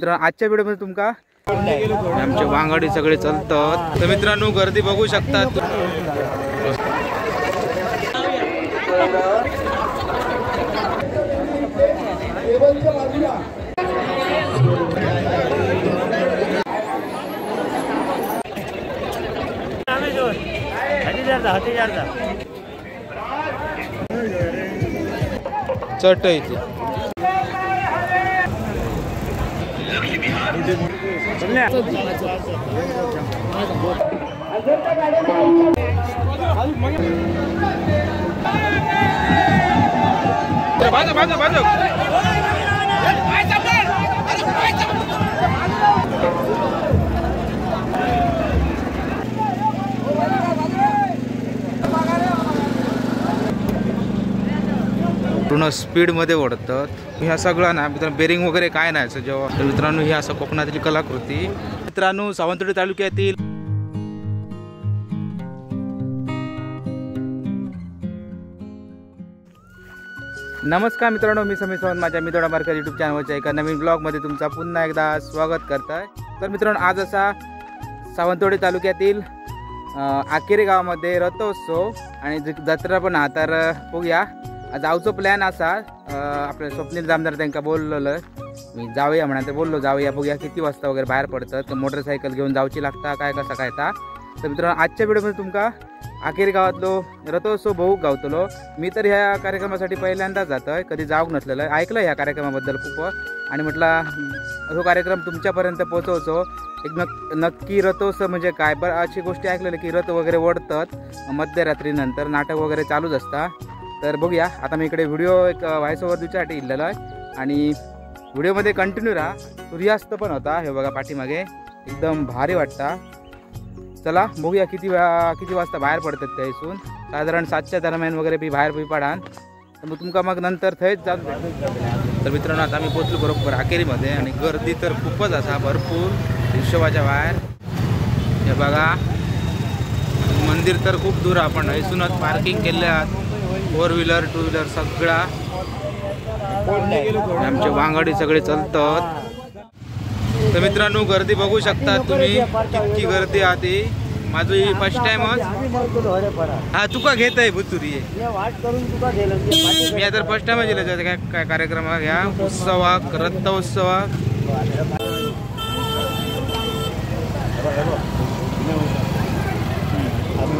मित्र आजच्या व्हिडिओमध्ये तुमका आमचे वांगडी सगळे चलतात. तर मित्रांनो गर्दी बघू शकतात. चट इथे पूर्ण स्पीडमध्ये ओढतात. ह्या सगळं ना मित्रांनो बेरिंग वगैरे काय नाही असं जेव्हा. तर मित्रांनो ही असं कोकणातील कलाकृती. मित्रांनो सावंतवाडी तालुक्यातील नमस्कार मित्रांनो मी समीर सावंत माझ्या मिदोडा मार्केट युट्यूब चॅनलच्या एका नवीन ब्लॉगमध्ये तुमचा पुन्हा एकदा स्वागत करत आहे तर मित्रांनो आज असा सावंतवाडी तालुक्यातील अं, आकेरे गावामध्ये रथोत्सव आणि जत्रा पण हा तर बघूया. बघूया जाऊचो प्लॅन असा आपलं आपल्या स्वप्नील जामदार त्यांना बोलवलं मी जाऊया म्हणा तर बोललो जाऊया बघूया किती वाजता वगैरे बाहेर पडतं तर मोटरसायकल घेऊन जाऊची लागता काय कसं काय ता. तर मित्रांनो आजच्या व्हिडिओमध्ये तुमका अखेर गावातलो रथोत्सव भाऊ गावतलो. मी तर ह्या कार्यक्रमासाठी पहिल्यांदाच जातो आहे कधी जाऊक नसलेलं. आहे ऐकलं ह्या कार्यक्रमाबद्दल खूप. आणि म्हटलं तो कार्यक्रम तुमच्यापर्यंत पोचवचो एक नक नक्की रथोत्सव म्हणजे काय? बरं अशी गोष्टी ऐकलेली की रथ वगैरे ओढतात मध्यरात्रीनंतर नाटक वगैरे चालूच असता. तर बघूया. आता मी इकडे व्हिडिओ एक व्हॉइस ओव्हर दुच्यासाठी इलेलो आहे. आणि व्हिडिओमध्ये कंटिन्यू राहा. सूर्यास्त पण होता. हे बघा पाठीमागे. एकदम भारी वाटता. चला बघूया किती किती वाजता बाहेर पडतात त्या इथून. साधारण सातच्या दरम्यान वगैरे बी बाहेर बी पडान. तर मग तुमका मग नंतर थंयच जाऊन तर मित्रांनो आता आम्ही पोचलो बरोबर अखेरीमध्ये. आणि गर्दी तर खूपच असा भरपूर हिशोबाच्या बाहेर. हे बघा. मंदिर तर खूप दूर आहे, आपण इथूनच पार्किंग केले आहात फोर व्हीलर टू व्हीलर सगळा. आमचे वांगडी सगळे चालतात. तर मित्रांनो गर्दी बघू शकता तुम्ही. किती गर्दी आधी. ती माझी फर्स्ट टाइमच हा तुका घेत आहे भुतुरी? मी आता फर्स्ट टाइम गेलो. काय काय कार्यक्रमाक ह्या उत्सवाक रत्न उत्सवाक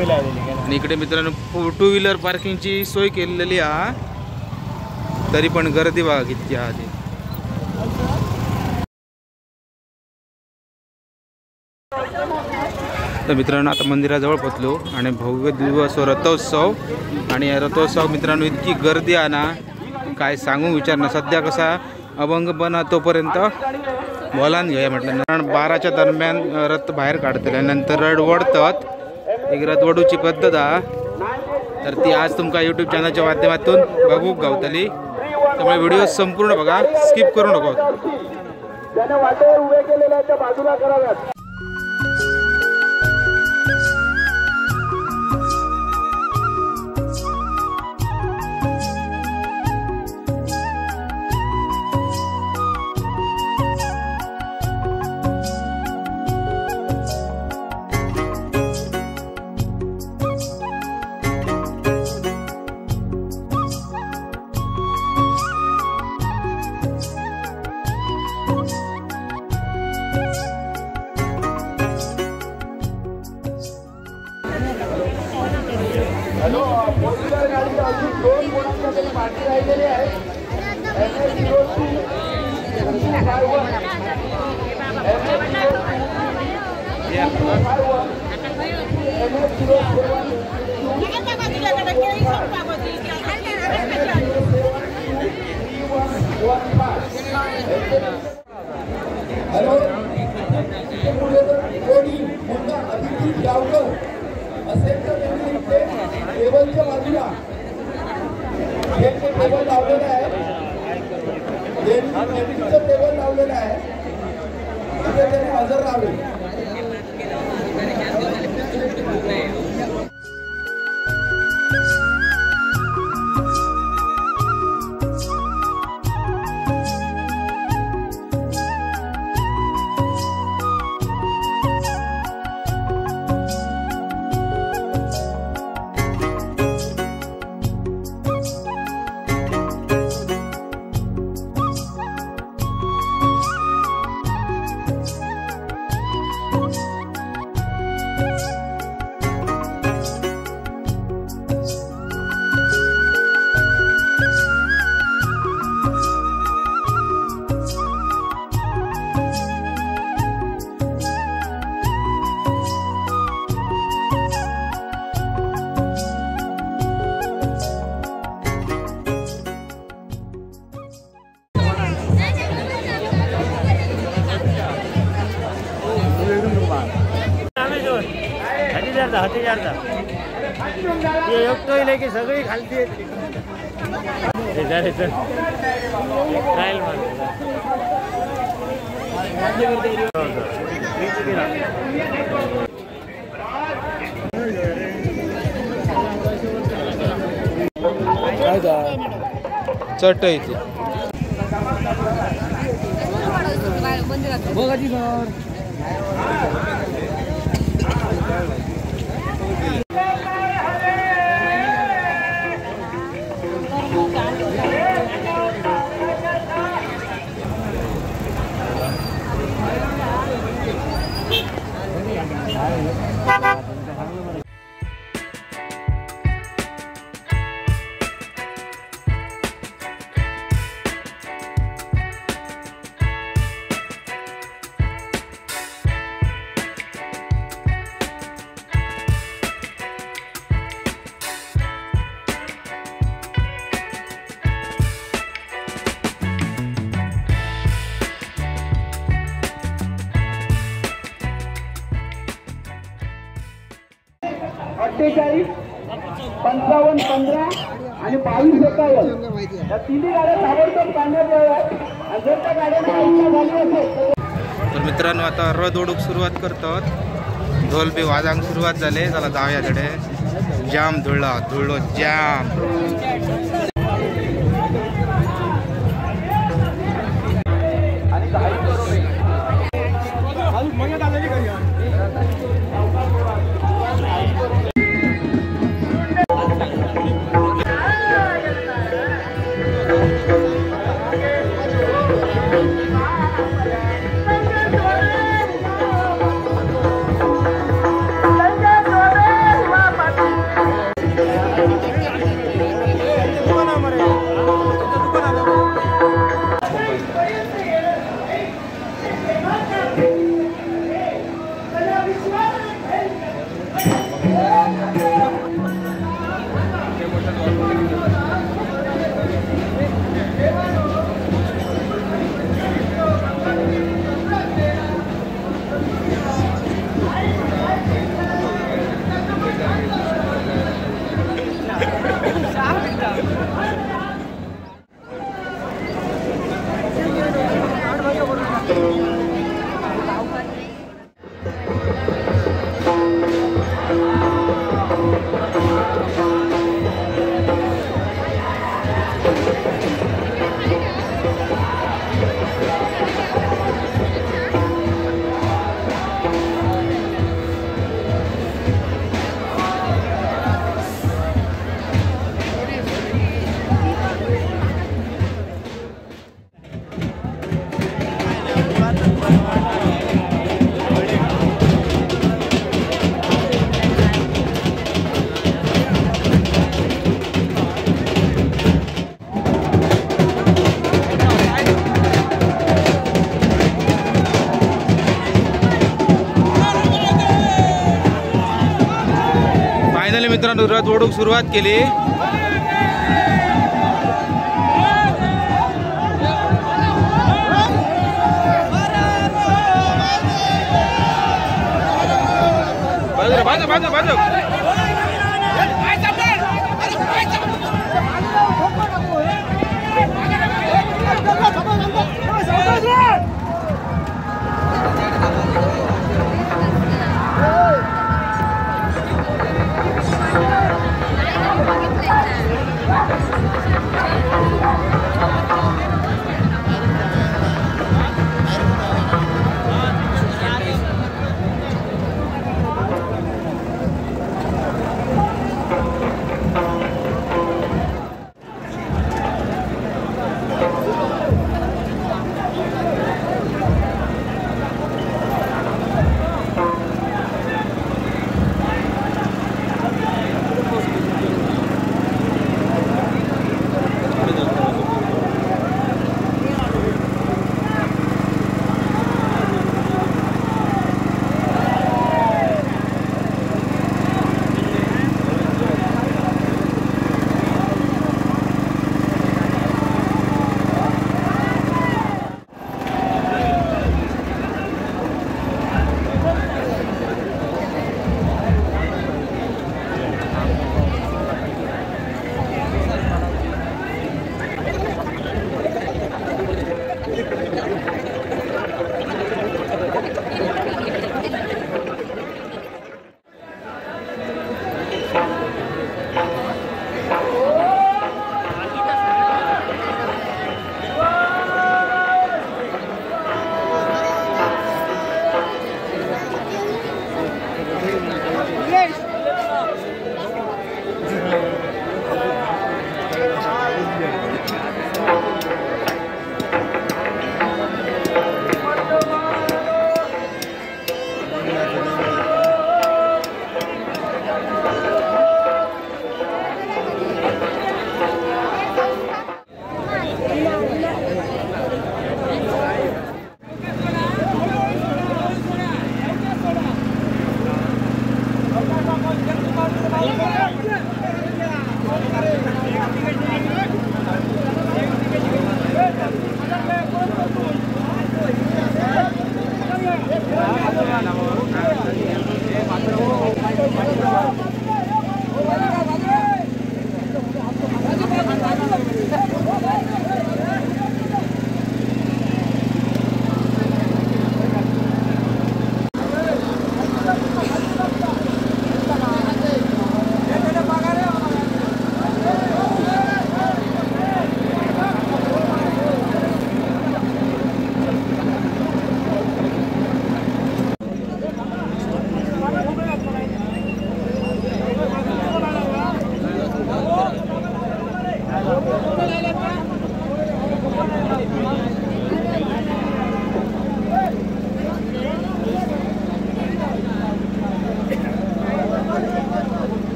आणि इकडे मित्रांनो टू व्हीलर पार्किंगची सोय केलेली आ तरी पण गर्दी बघा किती आहे ती तर मित्रांनो आता मंदिराजवळ पोचलो आणि भव्य दिवस रथोत्सव. आणि या रथोत्सव मित्रांनो इतकी गर्दी आहे ना काय सांगू विचार ना. सध्या कसा अभंग बना तोपर्यंत. बोलान घेऊया म्हटलं कारण बाराच्या दरम्यान रथ बाहेर काढतले नंतर रड वडतात एक रथवडूची पद्धत हा. तर ती आज तुमका यूट्यूब चॅनलच्या माध्यमातून बघूक गावतली. त्यामुळे व्हिडिओ संपूर्ण बघा. स्किप करू नको. वडील मोठा अभिजित गावकर असेल तर त्यांनी इथे टेबलच्या बाजूला हे जे टेबल लावलेलं आहे जेंट्सचं टेबल लावलेलं आहे. तिथे त्यांनी हजर राहावे. हातीजारचा हातीजारचा ते एकटोय की सगळी खालती येते तर राहील चट इथे अठ्ठेचाळीस पंचावन्न पंधरा आणि बावीस एकावन्न. या तिन्ही गाड्या ताबडतोब काढण्यात याव्यात. आणि जर त्या गाड्यांना झाली असेल तर तर मित्रांनो आता रथ ओढूक सुरुवात करतात. ढोल बी वाजांक सुरुवात झाले. चला जाऊया तिकडे. जाम धुळला धुळलो जाम. मित्रांनो रथ ओढूक सुरुवात केली. भाजप भाजप भाजप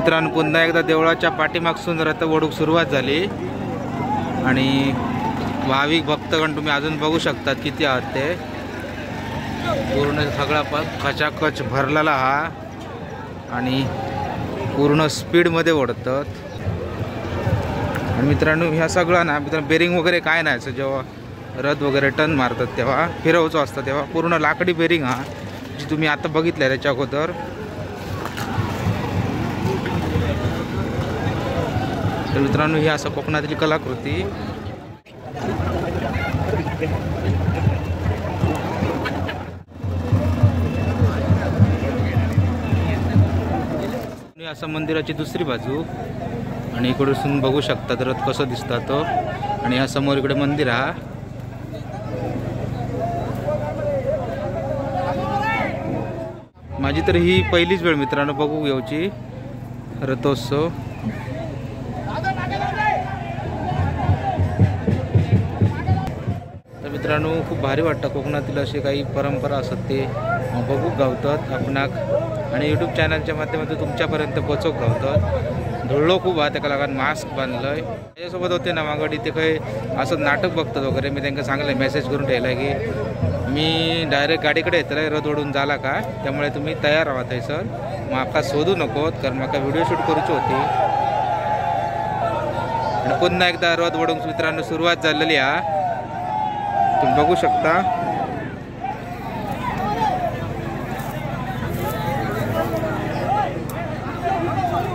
मित्रांनो पुन्हा एकदा देवळाच्या पाठीमागसून रथ ओढूक सुरुवात झाली. आणि भाविक भक्तगण तुम्ही अजून बघू शकतात किती आहात ते. पूर्ण सगळा प खचाखच भरलेला हा. आणि पूर्ण स्पीडमध्ये ओढतात. आणि मित्रांनो ह्या सगळा ना मित्रांनो बेरिंग वगैरे काय नाही. असं जेव्हा रथ वगैरे टन मारतात तेव्हा फिरवचं असतं तेव्हा पूर्ण लाकडी बेरिंग हा जी तुम्ही आता बघितलं आहे त्याच्या अगोदर. तर मित्रांनो ही असं कोकणातली कलाकृती. असं मंदिराची दुसरी बाजू. आणि इकडून बघू शकतात रथ कसं दिसतात तो. आणि या समोर इकडे मंदिर हा. माझी तर ही पहिलीच वेळ मित्रांनो बघू येऊची रथोत्सव. मित्रांनो खूप भारी वाटतं कोकणातील असे काही परंपरा असतात ते. बघूक बघू गावतात आपणाक. आणि यूट्यूब चॅनलच्या माध्यमातून तुमच्यापर्यंत पोचवूक गावतात. धुळलो खूप हा त्याका लागून मास्क बांधलंय. त्याच्यासोबत होते ना मागडी ते काही असं नाटक बघतात वगैरे. मी त्यांना सांगलं मेसेज करून ठेवला की मी डायरेक्ट गाडीकडे येतलं रथ ओढून झाला का? त्यामुळे तुम्ही तयार राहा थंयसर म्हाका शोधू नकोत कारण म्हाका व्हिडिओ शूट करूची होती. आणि पुन्हा एकदा रथ ओढून मित्रांनो सुरुवात झालेली हा. तुम्ही बघू शकता.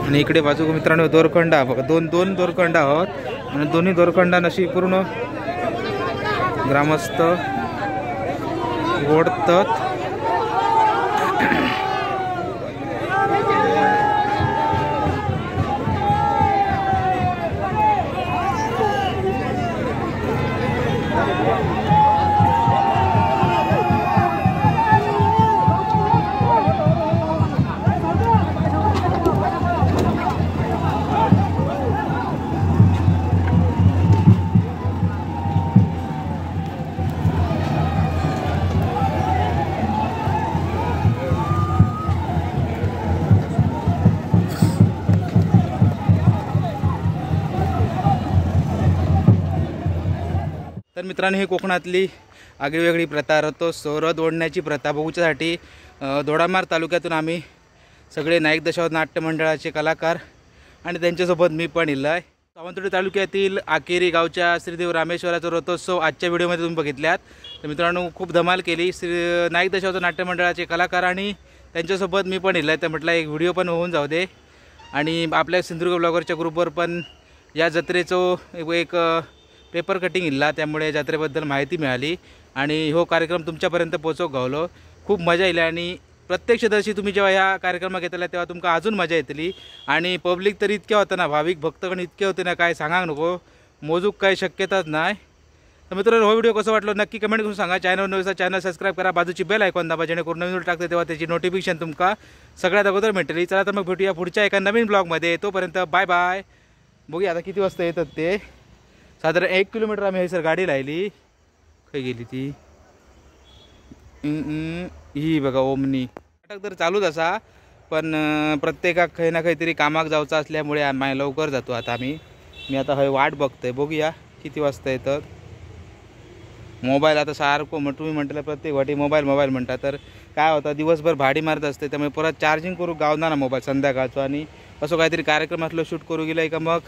आणि इकडे बाजू मित्रांनो दोरखंडा बघा दोन दोन दोरखंड आहोत. आणि दोन्ही दोरखंडान अशी पूर्ण ग्रामस्थ ओढतात मित्रांनो ही कोकणातली आगळीवेगळी प्रथा रथोत्सव रथ ओढण्याची प्रथा. बघूच्यासाठी दोडामार तालुक्यातून आम्ही सगळे नायक दशावत नाट्य मंडळाचे कलाकार आणि त्यांच्यासोबत मी पण इल्लो आहे सावंतवाडी तालुक्यातील आकेरी गावच्या श्रीदेव रामेश्वराचा रथोत्सव आजच्या व्हिडिओमध्ये तुम्ही बघितल्यात. तर मित्रांनो खूप धमाल केली. श्री नायक दशावत नाट्य मंडळाचे कलाकार आणि त्यांच्यासोबत मी पण इल्लो आहे तर म्हटलं एक व्हिडिओ पण होऊन जाऊ दे. आणि आपल्या सिंधुदुर्ग ब्लॉगरच्या ग्रुपवर पण या जत्रेचं एक पेपर कटिंग इल्ला त्यामुळे जत्रेबद्दल माहिती मिळाली. आणि हो कार्यक्रम तुमच्यापर्यंत पोचवूक गावलो. खूप मजा येईल आणि प्रत्यक्षदर्शी तुम्ही जेव्हा ह्या कार्यक्रमाक येतले तेव्हा तुमका अजून मजा येतली. आणि पब्लिक तर इतक्या होतं ना भाविक भक्तगण इतके होते ना काय सांगाक नको. मोजूक काही शक्यताच नाही. तर मित्रांनो हो व्हिडिओ कसं वाटलो नक्की कमेंट करून सांगा. चॅनल नव्हता चॅनल सबस्क्राईब करा. बाजूची बेल ऐकून दाबा जेणेकरून नवीन टाकते तेव्हा त्याची नोटिफिकेशन तुमका सगळ्यात अगोदर मिळतली चला तर मग भेटूया पुढच्या एका नवीन ब्लॉगमध्ये तोपर्यंत बाय बाय बघूया आता किती वाजता येतात ते. साधारण एक किलोमीटर आम्ही हयसर गाडी लायली. खंय गेली ती? ही बघा ओमनी. नाटक तर चालूच असा पण प्रत्येकाक खंय ना खंयतरी कामाक जावचं असल्यामुळे आम्ही लवकर जातो आता आम्ही. मी आता हय वाट बघतोय. बघूया किती वाजता येतात. मोबाईल आता सारखं मग तुम्ही म्हटलं प्रत्येक वाटी मोबाईल मोबाईल म्हणता तर काय होतं दिवसभर भाडी मारत असते त्यामुळे परत चार्जिंग करू गावना ना मोबाईल संध्याकाळचं आणि असं काहीतरी कार्यक्रम असलो शूट करू गेलं का मग?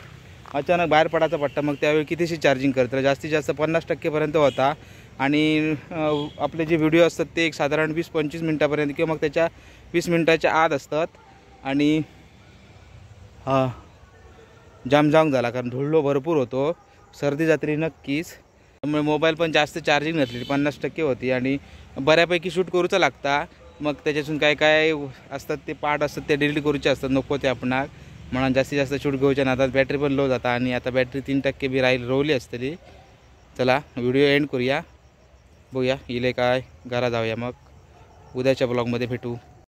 अचानक बाहेर पडायचा पट्टा. मग त्यावेळी कितीशी चार्जिंग करतं जास्तीत जास्त पन्नास टक्केपर्यंत होता. आणि आपले जे व्हिडिओ असतात ते एक साधारण वीस पंचवीस मिनटापर्यंत किंवा मग त्याच्या वीस मिनटाच्या आत असतात. आणि हा झाला कारण धुळलो भरपूर होतो. सर्दी जात्री नक्कीच. त्यामुळे मोबाईल पण जास्त चार्जिंग नसलेली पन्नास टक्के होती. आणि बऱ्यापैकी शूट करूचं लागता. मग त्याच्यातून काय काय असतात ते पार्ट असतात ते डिलीट करूचे असतात. नको ते आपणाक म्हणून जास्तीत जास्त शूट घेऊच्या आता बॅटरी पण लो जाता आणि आता बॅटरी तीन टक्के बी राहील रोवली असतली. चला व्हिडिओ एंड करूया. बघूया इले काय घरा जाऊया मग. उद्याच्या ब्लॉगमध्ये भेटू.